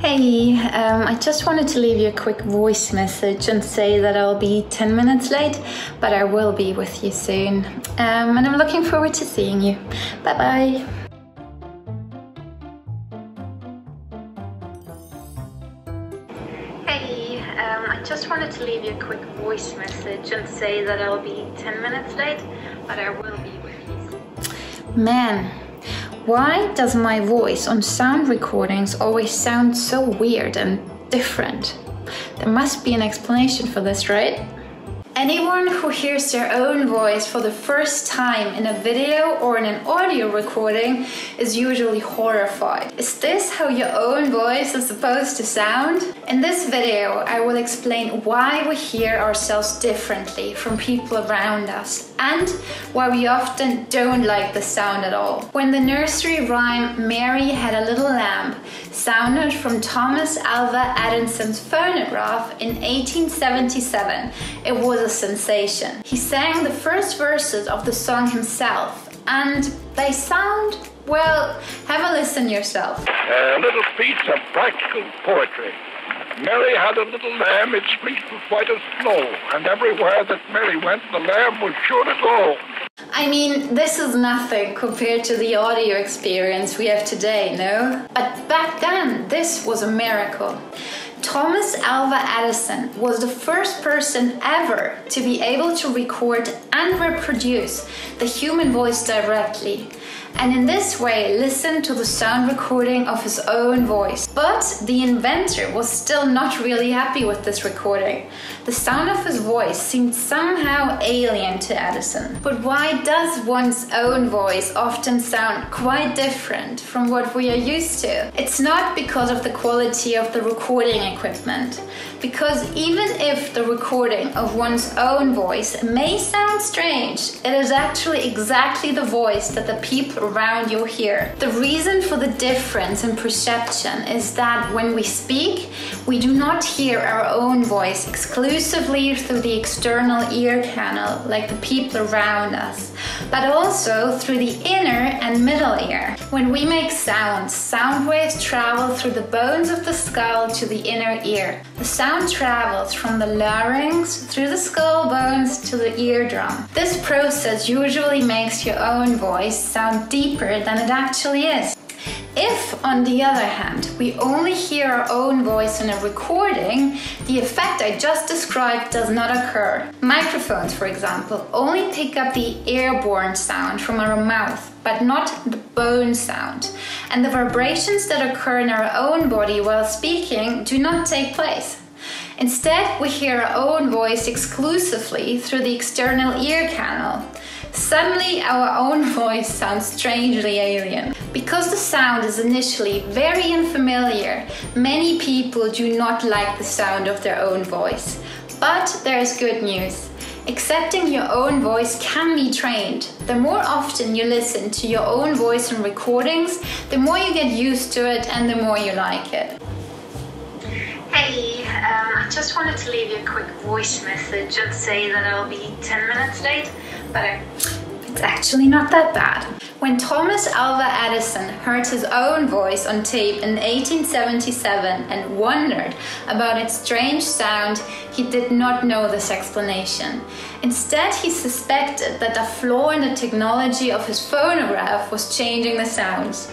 Hey, um, I just wanted to leave you a quick voice message and say that I'll be 10 minutes late, but I will be with you soon. Um, and I'm looking forward to seeing you. Bye bye. Hey, um, I just wanted to leave you a quick voice message and say that I'll be 10 minutes late, but I will be with you soon. Man, why does my voice on sound recordings always sound so weird and different? There must be an explanation for this, right? Anyone who hears their own voice for the first time in a video or in an audio recording is usually horrified. Is this how your own voice is supposed to sound? In this video, I will explain why we hear ourselves differently from people around us and why we often don't like the sound at all. When the nursery rhyme Mary Had a Little Lamb sounded from Thomas Alva Edison's phonograph in 1877, it was a sensation. He sang the first verses of the song himself, and they sound, well, have a listen yourself. A little piece of practical poetry. Mary had a little lamb, its fleece was white as snow, and everywhere that Mary went, the lamb was sure to go. I mean, this is nothing compared to the audio experience we have today, no? But back then, this was a miracle. Thomas Alva Edison was the first person ever to be able to record and reproduce the human voice directly, and in this way listen to the sound recording of his own voice. But the inventor was still not really happy with this recording. The sound of his voice seemed somehow alien to Edison. But why does one's own voice often sound quite different from what we are used to? It's not because of the quality of the recording equipment. Because even if the recording of one's own voice may sound strange, it is actually exactly the voice that the people around you hear. The reason for the difference in perception is that when we speak, we do not hear our own voice exclusively through the external ear canal like the people around us, but also through the inner and middle ear. When we make sounds, sound waves travel through the bones of the skull to the inner ear. The sound travels from the larynx through the skull bones to the eardrum. This process usually makes your own voice sound deeper than it actually is. If, on the other hand, we only hear our own voice in a recording, the effect I just described does not occur. Microphones, for example, only pick up the airborne sound from our mouth, but not the bone sound. And the vibrations that occur in our own body while speaking do not take place. Instead, we hear our own voice exclusively through the external ear canal. Suddenly, our own voice sounds strangely alien. Because the sound is initially very unfamiliar, many people do not like the sound of their own voice. But there is good news. Accepting your own voice can be trained. The more often you listen to your own voice in recordings, the more you get used to it and the more you like it. Hey, um, I just wanted to leave you a quick voice message and say that I'll be 10 minutes late, but I, it's actually not that bad. When Thomas Alva Edison heard his own voice on tape in 1877 and wondered about its strange sound, he did not know this explanation. Instead, he suspected that a flaw in the technology of his phonograph was changing the sounds.